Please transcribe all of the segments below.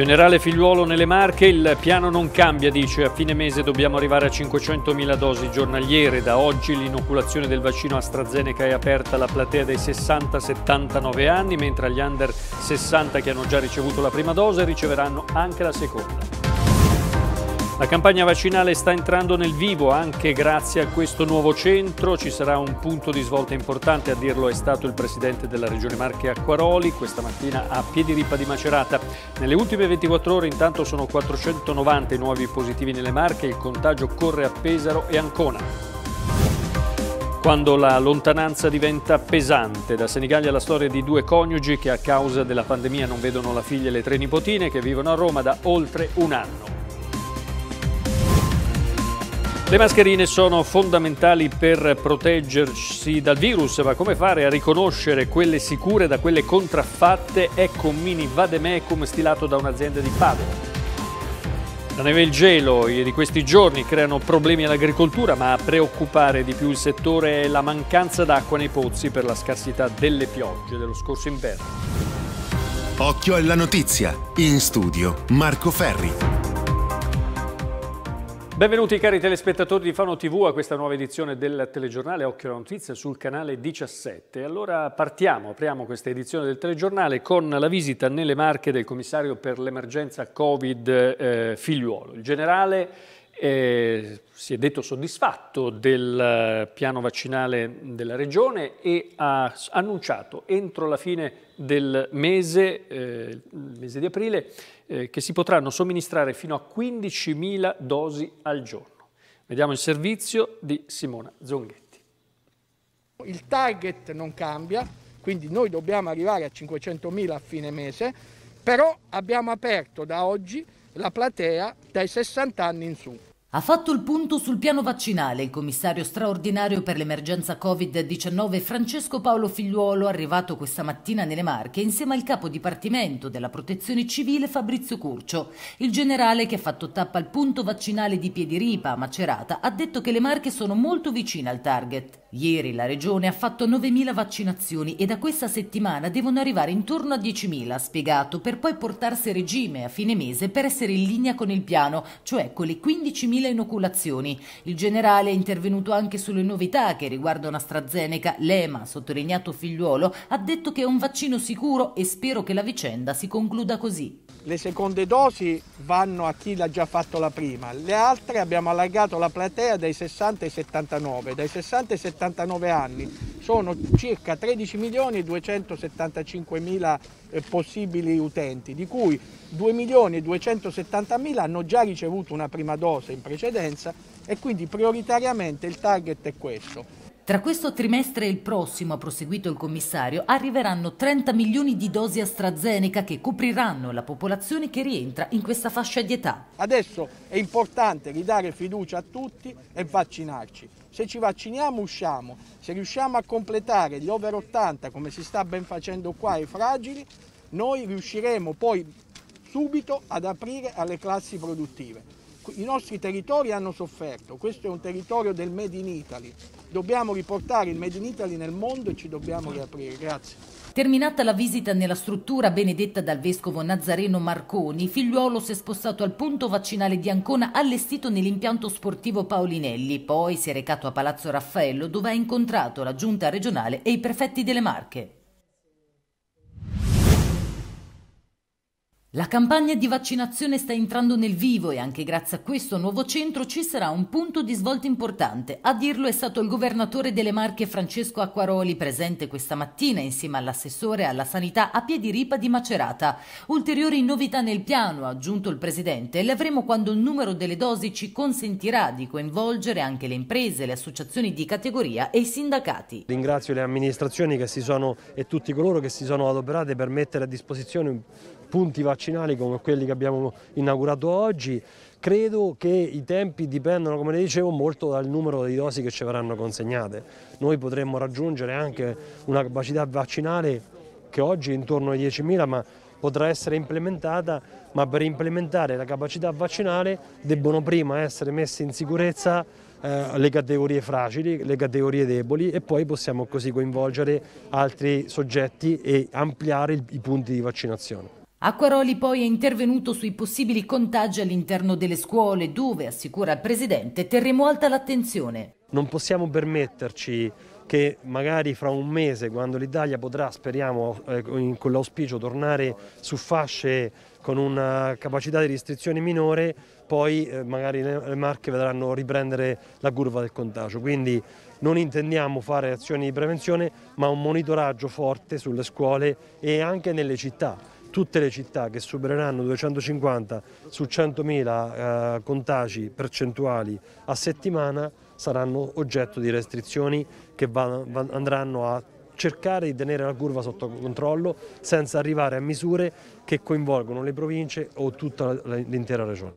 Generale Figliuolo nelle Marche, il piano non cambia, dice a fine mese dobbiamo arrivare a 500.000 dosi giornaliere. Da oggi l'inoculazione del vaccino AstraZeneca è aperta alla platea dei 60-79 anni, mentre agli under 60 che hanno già ricevuto la prima dose riceveranno anche la seconda. La campagna vaccinale sta entrando nel vivo anche grazie a questo nuovo centro. Ci sarà un punto di svolta importante, a dirlo è stato il presidente della regione Marche Acquaroli, questa mattina a Piediripa di Macerata. Nelle ultime 24 ore intanto sono 490 i nuovi positivi nelle Marche, il contagio corre a Pesaro e Ancona. Quando la lontananza diventa pesante, da Senigallia la storia di due coniugi che a causa della pandemia non vedono la figlia e le tre nipotine che vivono a Roma da oltre un anno. Le mascherine sono fondamentali per proteggersi dal virus, ma come fare a riconoscere quelle sicure da quelle contraffatte? Ecco un mini vademecum stilato da un'azienda di Padova. La neve e il gelo di questi giorni creano problemi all'agricoltura, ma a preoccupare di più il settore è la mancanza d'acqua nei pozzi per la scarsità delle piogge dello scorso inverno. Occhio alla notizia. In studio Marco Ferri. Benvenuti cari telespettatori di Fano TV a questa nuova edizione del telegiornale Occhio alla Notizia sul canale 17. Allora partiamo, apriamo questa edizione del telegiornale con la visita nelle Marche del commissario per l'emergenza Covid eh, Figliuolo. Il generale eh, si è detto soddisfatto del piano vaccinale della Regione e ha annunciato entro la fine del mese, eh, mese di aprile, eh, che si potranno somministrare fino a 15.000 dosi al giorno. Vediamo il servizio di Simona Zonghetti. Il target non cambia, quindi noi dobbiamo arrivare a 500.000 a fine mese, però abbiamo aperto da oggi la platea dai 60 anni in su. Ha fatto il punto sul piano vaccinale il commissario straordinario per l'emergenza Covid-19 Francesco Paolo Figliuolo, arrivato questa mattina nelle Marche insieme al capo dipartimento della protezione civile Fabrizio Curcio. Il generale che ha fatto tappa al punto vaccinale di Piediripa a Macerata ha detto che le Marche sono molto vicine al target. Ieri la regione ha fatto 9.000 vaccinazioni e da questa settimana devono arrivare intorno a 10.000, ha spiegato, per poi portarsi a regime a fine mese per essere in linea con il piano, cioè con le 15.000 inoculazioni. Il generale è intervenuto anche sulle novità che riguardano AstraZeneca. L'EMA, sottolineato figliuolo, ha detto che è un vaccino sicuro e spero che la vicenda si concluda così. Le seconde dosi vanno a chi l'ha già fatto la prima, le altre abbiamo allargato la platea dai 60 ai 79, dai 60 ai 79 anni sono circa 13 milioni e 275 mila eh, possibili utenti, di cui 2 milioni e 270 mila hanno già ricevuto una prima dose in precedenza e quindi prioritariamente il target è questo. Tra questo trimestre e il prossimo, ha proseguito il commissario, arriveranno 30 milioni di dosi AstraZeneca che copriranno la popolazione che rientra in questa fascia di età. Adesso è importante ridare fiducia a tutti e vaccinarci. Se ci vacciniamo usciamo, se riusciamo a completare gli over 80 come si sta ben facendo qua ai fragili, noi riusciremo poi subito ad aprire alle classi produttive. I nostri territori hanno sofferto, questo è un territorio del Made in Italy, dobbiamo riportare il Made in Italy nel mondo e ci dobbiamo riaprire. Grazie. Terminata la visita nella struttura benedetta dal vescovo Nazareno Marconi, figliuolo si è spostato al punto vaccinale di Ancona allestito nell'impianto sportivo Paolinelli, poi si è recato a Palazzo Raffaello dove ha incontrato la giunta regionale e i prefetti delle Marche. La campagna di vaccinazione sta entrando nel vivo e anche grazie a questo nuovo centro ci sarà un punto di svolta importante. A dirlo è stato il governatore delle Marche Francesco Acquaroli, presente questa mattina insieme all'assessore alla sanità a Piediripa di Macerata. Ulteriori novità nel piano, ha aggiunto il presidente, le avremo quando il numero delle dosi ci consentirà di coinvolgere anche le imprese, le associazioni di categoria e i sindacati. Ringrazio le amministrazioni sono, e tutti coloro che si sono adoperate per mettere a disposizione punti vaccinali come quelli che abbiamo inaugurato oggi. Credo che i tempi dipendono, come le dicevo, molto dal numero di dosi che ci verranno consegnate. Noi potremmo raggiungere anche una capacità vaccinale che oggi è intorno ai 10.000, ma potrà essere implementata, ma per implementare la capacità vaccinale debbono prima essere messe in sicurezza eh, le categorie fragili, le categorie deboli e poi possiamo così coinvolgere altri soggetti e ampliare i punti di vaccinazione. Acquaroli poi è intervenuto sui possibili contagi all'interno delle scuole dove, assicura il Presidente, terremo alta l'attenzione. Non possiamo permetterci che magari fra un mese, quando l'Italia potrà, speriamo, eh, con l'auspicio, tornare su fasce con una capacità di restrizione minore, poi eh, magari le Marche vedranno riprendere la curva del contagio. Quindi non intendiamo fare azioni di prevenzione, ma un monitoraggio forte sulle scuole e anche nelle città tutte le città che supereranno 250 su 100.000 eh, contagi percentuali a settimana saranno oggetto di restrizioni che van, van, andranno a cercare di tenere la curva sotto controllo senza arrivare a misure che coinvolgono le province o tutta l'intera regione.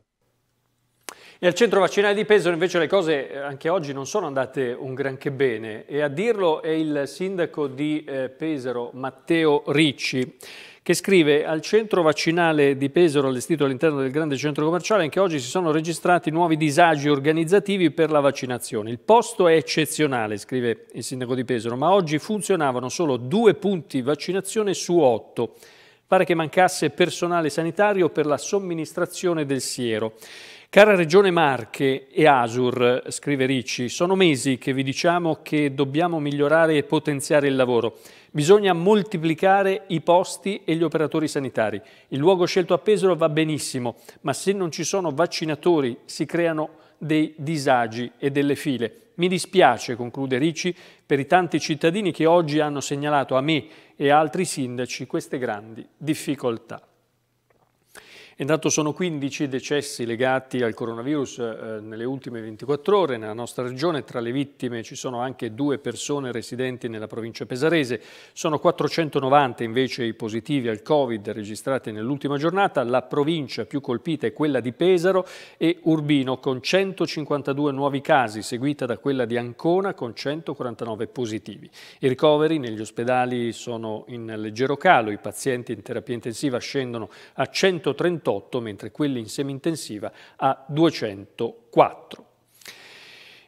E al centro vaccinale di Pesaro invece le cose eh, anche oggi non sono andate un granché bene e a dirlo è il sindaco di eh, Pesaro Matteo Ricci che scrive al centro vaccinale di Pesaro allestito all'interno del grande centro commerciale anche oggi si sono registrati nuovi disagi organizzativi per la vaccinazione. Il posto è eccezionale, scrive il sindaco di Pesaro, ma oggi funzionavano solo due punti vaccinazione su otto. Pare che mancasse personale sanitario per la somministrazione del siero. Cara Regione Marche e Asur, scrive Ricci, sono mesi che vi diciamo che dobbiamo migliorare e potenziare il lavoro. Bisogna moltiplicare i posti e gli operatori sanitari. Il luogo scelto a Pesaro va benissimo, ma se non ci sono vaccinatori si creano dei disagi e delle file. Mi dispiace, conclude Ricci, per i tanti cittadini che oggi hanno segnalato a me e a altri sindaci queste grandi difficoltà. Intanto sono 15 decessi legati al coronavirus eh, nelle ultime 24 ore nella nostra regione. Tra le vittime ci sono anche due persone residenti nella provincia pesarese. Sono 490 invece i positivi al Covid registrati nell'ultima giornata. La provincia più colpita è quella di Pesaro e Urbino con 152 nuovi casi, seguita da quella di Ancona con 149 positivi. I ricoveri negli ospedali sono in leggero calo. I pazienti in terapia intensiva scendono a 130 128, mentre quelli in semi-intensiva a 204.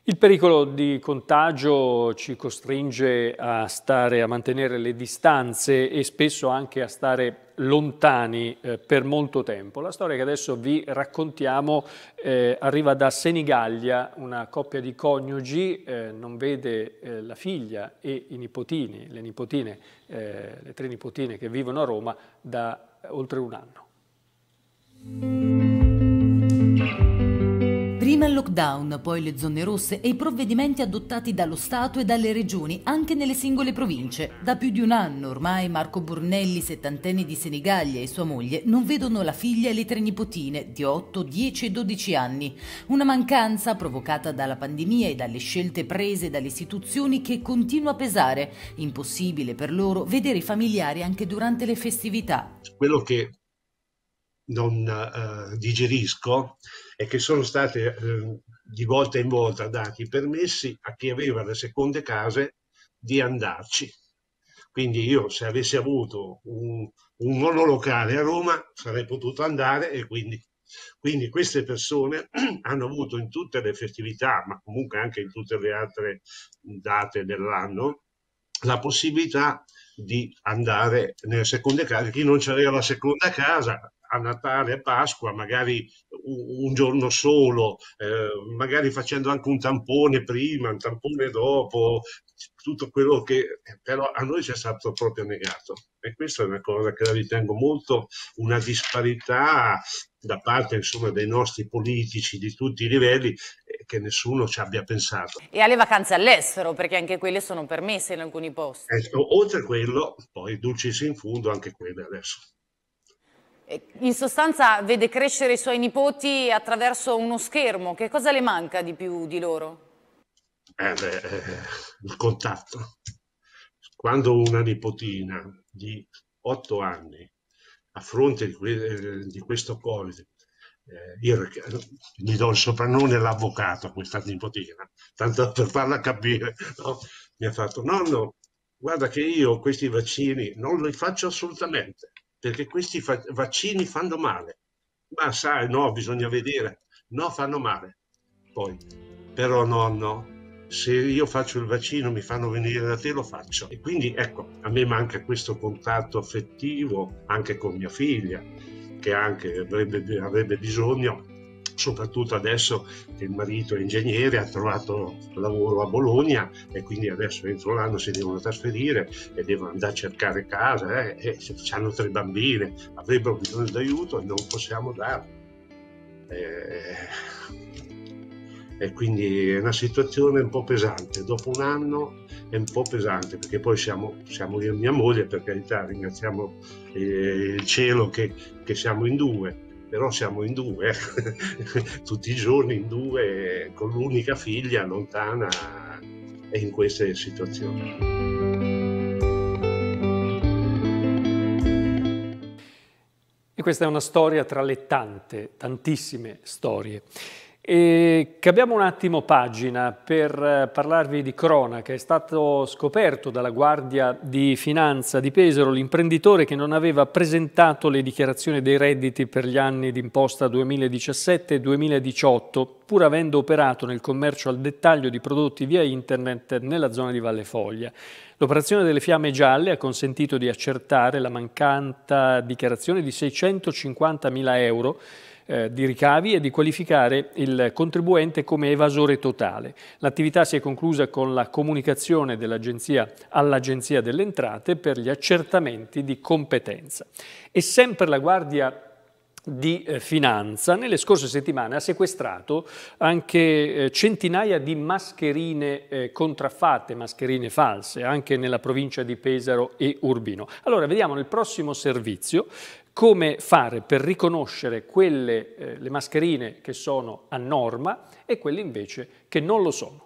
Il pericolo di contagio ci costringe a stare a mantenere le distanze e spesso anche a stare lontani eh, per molto tempo. La storia che adesso vi raccontiamo eh, arriva da Senigallia, una coppia di coniugi eh, non vede eh, la figlia e i nipotini, le nipotine, eh, le tre nipotine che vivono a Roma da oltre un anno. Prima il lockdown, poi le zone rosse e i provvedimenti adottati dallo Stato e dalle regioni anche nelle singole province. Da più di un anno ormai Marco Burnelli, settantenne di Senigallia, e sua moglie non vedono la figlia e le tre nipotine di 8, 10 e 12 anni. Una mancanza provocata dalla pandemia e dalle scelte prese dalle istituzioni che continua a pesare. Impossibile per loro vedere i familiari anche durante le festività. Quello che non eh, digerisco è che sono state eh, di volta in volta dati permessi a chi aveva le seconde case di andarci. Quindi io se avessi avuto un, un monolocale a Roma sarei potuto andare e quindi, quindi queste persone hanno avuto in tutte le festività, ma comunque anche in tutte le altre date dell'anno, la possibilità di andare nelle seconde case. Chi non aveva la seconda casa a Natale e Pasqua, magari un, giorno solo, eh, magari facendo anche un tampone prima, un tampone dopo, tutto quello che però a noi ci è stato proprio negato. E questa è una cosa che la ritengo molto una disparità da parte insomma, dei nostri politici di tutti i livelli eh, che nessuno ci abbia pensato. E alle vacanze all'estero, perché anche quelle sono permesse in alcuni posti. Eh, oltre a quello, poi dulcis in fundo anche quelle adesso. In sostanza vede crescere i suoi nipoti attraverso uno schermo. Che cosa le manca di più di loro? Eh beh, eh, il contatto. Quando una nipotina di otto anni, a fronte di, que di questo Covid, eh, io gli do il soprannome l'avvocato a questa nipotina, tanto per farla capire, no? mi ha fatto, nonno, guarda che io questi vaccini non li faccio assolutamente perché questi fa- vaccini fanno male. Ma sai, no, bisogna vedere. No, fanno male. Poi, però nonno, se io faccio il vaccino mi fanno venire da te, lo faccio. E quindi ecco, a me manca questo contatto affettivo anche con mia figlia, che anche avrebbe, avrebbe bisogno soprattutto adesso che il marito è ingegnere, ha trovato lavoro a Bologna e quindi adesso entro l'anno si devono trasferire e devono andare a cercare casa eh, e hanno tre bambine avrebbero bisogno d'aiuto e non possiamo darlo. Eh, e quindi è una situazione un po' pesante. Dopo un anno è un po' pesante perché poi siamo, siamo io e mia moglie, per carità, ringraziamo eh, il cielo che, che siamo in due, però siamo in due, tutti i giorni in due, con l'unica figlia lontana e in queste situazioni. E questa è una storia tra le tante, tantissime storie. E cambiamo un attimo pagina per eh, parlarvi di cronaca. È stato scoperto dalla Guardia di Finanza di Pesaro l'imprenditore che non aveva presentato le dichiarazioni dei redditi per gli anni d'imposta 2017 e 2018, pur avendo operato nel commercio al dettaglio di prodotti via internet nella zona di Valle Foglia. L'operazione delle fiamme gialle ha consentito di accertare la mancata dichiarazione di 650.000 euro eh, di ricavi e di qualificare il contribuente come evasore totale. L'attività si è conclusa con la comunicazione dell'Agenzia all'Agenzia delle Entrate per gli accertamenti di competenza. E sempre la Guardia di eh, Finanza nelle scorse settimane ha sequestrato anche eh, centinaia di mascherine eh, contraffatte, mascherine false, anche nella provincia di Pesaro e Urbino. Allora vediamo nel prossimo servizio come fare per riconoscere quelle, eh, le mascherine che sono a norma e quelle invece che non lo sono.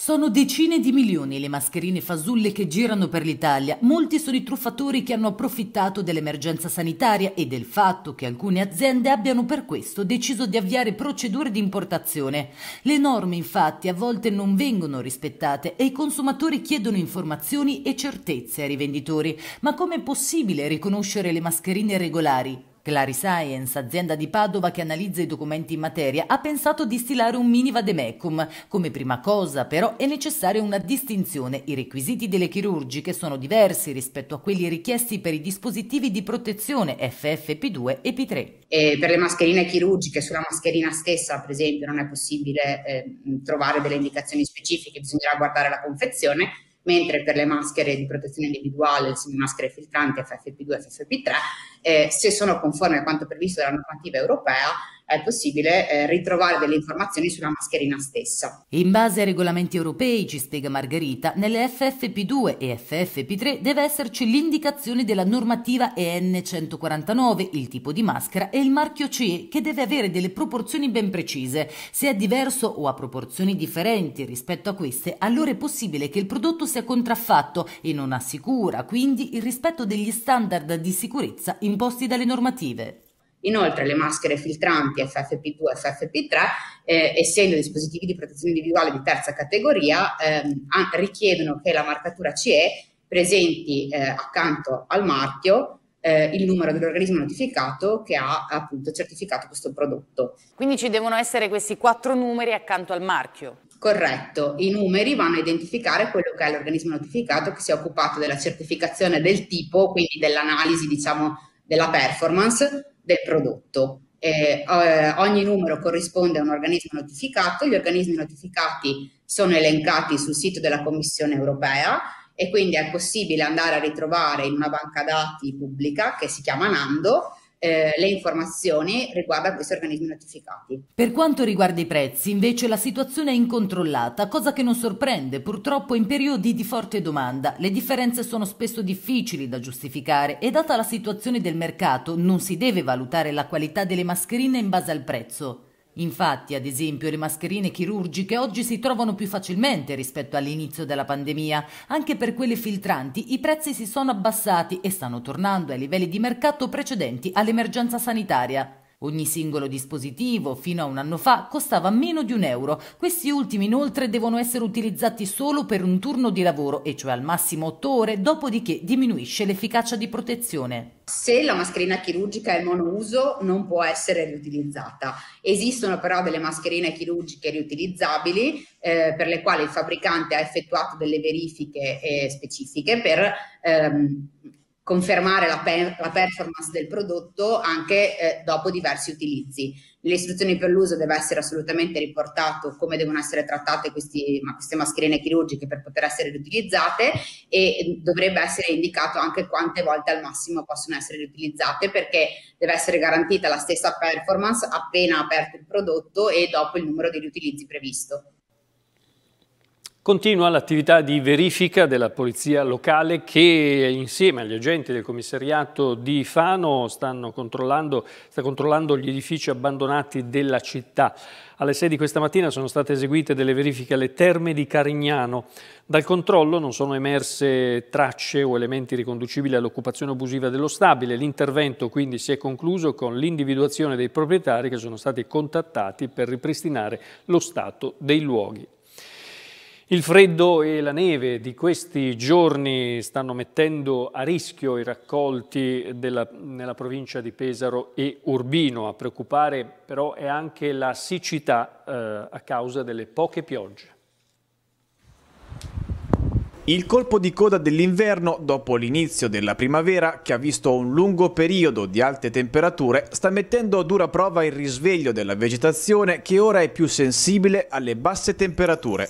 Sono decine di milioni le mascherine fasulle che girano per l'Italia. Molti sono i truffatori che hanno approfittato dell'emergenza sanitaria e del fatto che alcune aziende abbiano per questo deciso di avviare procedure di importazione. Le norme infatti a volte non vengono rispettate e i consumatori chiedono informazioni e certezze ai rivenditori. Ma com'è possibile riconoscere le mascherine regolari? Clariscience, azienda di Padova che analizza i documenti in materia, ha pensato di stilare un mini vademecum. Come prima cosa, però, è necessaria una distinzione. I requisiti delle chirurgiche sono diversi rispetto a quelli richiesti per i dispositivi di protezione FFP2 e P3. E per le mascherine chirurgiche, sulla mascherina stessa, per esempio, non è possibile eh, trovare delle indicazioni specifiche, bisognerà guardare la confezione mentre per le maschere di protezione individuale, le maschere filtranti FFP2 e FFP3, eh, se sono conformi a quanto previsto dalla normativa europea, è possibile eh, ritrovare delle informazioni sulla mascherina stessa. In base ai regolamenti europei, ci spiega Margherita, nelle FFP2 e FFP3 deve esserci l'indicazione della normativa EN 149, il tipo di maschera e il marchio CE che deve avere delle proporzioni ben precise. Se è diverso o ha proporzioni differenti rispetto a queste, allora è possibile che il prodotto sia contraffatto e non assicura quindi il rispetto degli standard di sicurezza imposti dalle normative. Inoltre le maschere filtranti FFP2 e FFP3, eh, essendo dispositivi di protezione individuale di terza categoria, ehm, richiedono che la marcatura CE presenti eh, accanto al marchio eh, il numero dell'organismo notificato che ha appunto certificato questo prodotto. Quindi ci devono essere questi quattro numeri accanto al marchio. Corretto, i numeri vanno a identificare quello che è l'organismo notificato che si è occupato della certificazione del tipo, quindi dell'analisi diciamo della performance del prodotto. Eh, ogni numero corrisponde a un organismo notificato, gli organismi notificati sono elencati sul sito della Commissione europea e quindi è possibile andare a ritrovare in una banca dati pubblica che si chiama Nando eh, le informazioni riguardo a questi organismi notificati. Per quanto riguarda i prezzi, invece, la situazione è incontrollata, cosa che non sorprende purtroppo in periodi di forte domanda. Le differenze sono spesso difficili da giustificare e data la situazione del mercato non si deve valutare la qualità delle mascherine in base al prezzo. Infatti, ad esempio, le mascherine chirurgiche oggi si trovano più facilmente rispetto all'inizio della pandemia. Anche per quelle filtranti i prezzi si sono abbassati e stanno tornando ai livelli di mercato precedenti all'emergenza sanitaria. Ogni singolo dispositivo, fino a un anno fa, costava meno di un euro. Questi ultimi inoltre devono essere utilizzati solo per un turno di lavoro, e cioè al massimo 8 ore, dopodiché diminuisce l'efficacia di protezione. Se la mascherina chirurgica è monouso non può essere riutilizzata. Esistono però delle mascherine chirurgiche riutilizzabili eh, per le quali il fabbricante ha effettuato delle verifiche eh, specifiche per ehm, confermare la, per, la, performance del prodotto anche eh, dopo diversi utilizzi. Nelle istruzioni per l'uso deve essere assolutamente riportato come devono essere trattate questi, ma queste mascherine chirurgiche per poter essere riutilizzate e dovrebbe essere indicato anche quante volte al massimo possono essere riutilizzate perché deve essere garantita la stessa performance appena aperto il prodotto e dopo il numero di riutilizzi previsto. Continua l'attività di verifica della polizia locale che insieme agli agenti del commissariato di Fano stanno controllando, sta controllando gli edifici abbandonati della città. Alle 6 di questa mattina sono state eseguite delle verifiche alle terme di Carignano. Dal controllo non sono emerse tracce o elementi riconducibili all'occupazione abusiva dello stabile. L'intervento quindi si è concluso con l'individuazione dei proprietari che sono stati contattati per ripristinare lo stato dei luoghi. Il freddo e la neve di questi giorni stanno mettendo a rischio i raccolti della, nella provincia di Pesaro e Urbino. A preoccupare però è anche la siccità eh, a causa delle poche piogge. Il colpo di coda dell'inverno, dopo l'inizio della primavera, che ha visto un lungo periodo di alte temperature, sta mettendo a dura prova il risveglio della vegetazione che ora è più sensibile alle basse temperature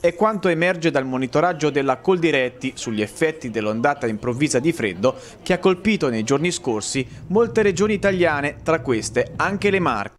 è quanto emerge dal monitoraggio della Coldiretti sugli effetti dell'ondata improvvisa di freddo che ha colpito nei giorni scorsi molte regioni italiane, tra queste anche le Marche.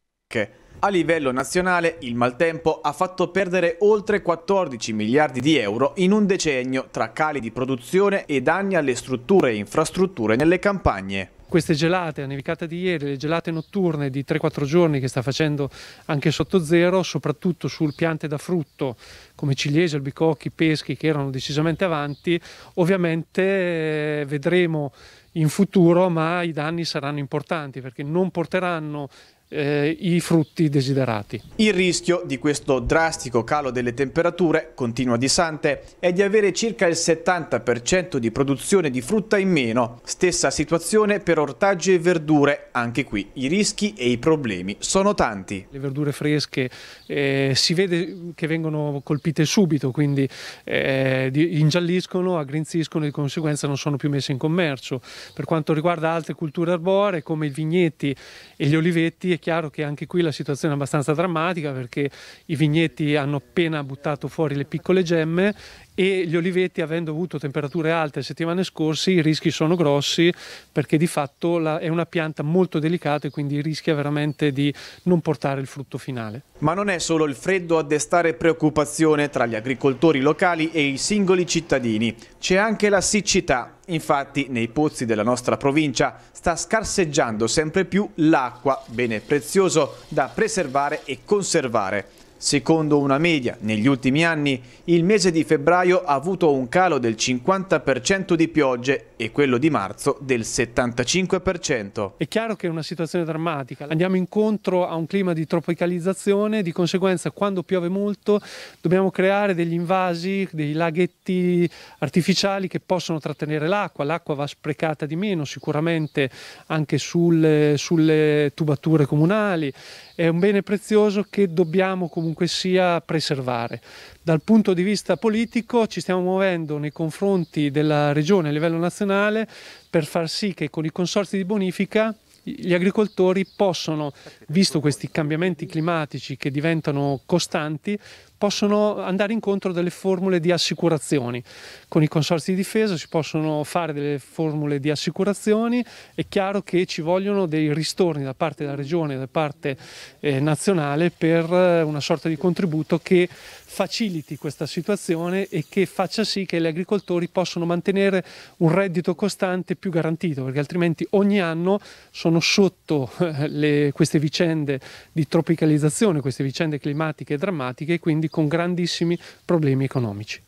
A livello nazionale il maltempo ha fatto perdere oltre 14 miliardi di euro in un decennio tra cali di produzione e danni alle strutture e infrastrutture nelle campagne queste gelate, la nevicata di ieri, le gelate notturne di 3-4 giorni che sta facendo anche sotto zero, soprattutto sul piante da frutto come ciliegie, albicocchi, peschi che erano decisamente avanti, ovviamente eh, vedremo in futuro, ma i danni saranno importanti perché non porteranno eh, i frutti desiderati. Il rischio di questo drastico calo delle temperature, continua Di Sante, è di avere circa il 70% di produzione di frutta in meno. Stessa situazione per ortaggi e verdure, anche qui i rischi e i problemi sono tanti. Le verdure fresche eh, si vede che vengono colpite subito, quindi eh, ingialliscono, aggrinziscono e di conseguenza non sono più messe in commercio. Per quanto riguarda altre culture arboree come i vigneti e gli oliveti chiaro che anche qui la situazione è abbastanza drammatica perché i vigneti hanno appena buttato fuori le piccole gemme e gli oliveti avendo avuto temperature alte le settimane scorse i rischi sono grossi perché di fatto la, è una pianta molto delicata e quindi rischia veramente di non portare il frutto finale. Ma non è solo il freddo a destare preoccupazione tra gli agricoltori locali e i singoli cittadini, c'è anche la siccità. Infatti nei pozzi della nostra provincia sta scarseggiando sempre più l'acqua, bene prezioso da preservare e conservare. Secondo una media, negli ultimi anni, il mese di febbraio ha avuto un calo del 50% di piogge e quello di marzo del 75%. È chiaro che è una situazione drammatica. Andiamo incontro a un clima di tropicalizzazione, di conseguenza quando piove molto dobbiamo creare degli invasi, dei laghetti artificiali che possono trattenere l'acqua. L'acqua va sprecata di meno sicuramente anche sulle, sulle tubature comunali. È un bene prezioso che dobbiamo comunque comunque sia preservare. Dal punto di vista politico ci stiamo muovendo nei confronti della regione a livello nazionale per far sì che con i consorzi di bonifica gli agricoltori possono, visto questi cambiamenti climatici che diventano costanti, possono andare incontro delle formule di assicurazioni. Con i consorzi di difesa si possono fare delle formule di assicurazioni, è chiaro che ci vogliono dei ristorni da parte della regione da parte eh, nazionale per eh, una sorta di contributo che faciliti questa situazione e che faccia sì che gli agricoltori possano mantenere un reddito costante più garantito, perché altrimenti ogni anno sono sotto eh, le, queste vicende di tropicalizzazione, queste vicende climatiche drammatiche e quindi con grandissimi problemi economici.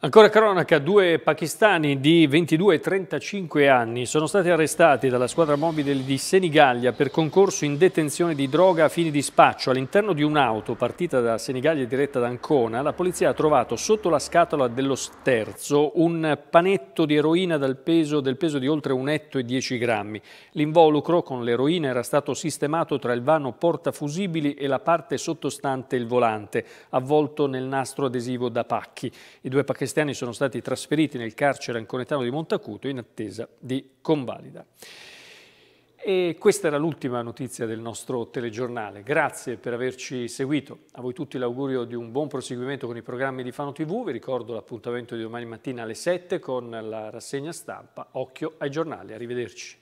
Ancora cronaca, due pakistani di 22 e 35 anni sono stati arrestati dalla squadra mobile di Senigallia per concorso in detenzione di droga a fini di spaccio. All'interno di un'auto partita da Senigallia e diretta da Ancona, la polizia ha trovato sotto la scatola dello sterzo un panetto di eroina peso, del peso di oltre un etto e 10 grammi. L'involucro con l'eroina era stato sistemato tra il vano portafusibili e la parte sottostante il volante, avvolto nel nastro adesivo da pacchi. I due pakistani pakistani sono stati trasferiti nel carcere anconetano di Montacuto in attesa di convalida. E questa era l'ultima notizia del nostro telegiornale. Grazie per averci seguito. A voi tutti l'augurio di un buon proseguimento con i programmi di Fano TV. Vi ricordo l'appuntamento di domani mattina alle 7 con la rassegna stampa. Occhio ai giornali. Arrivederci.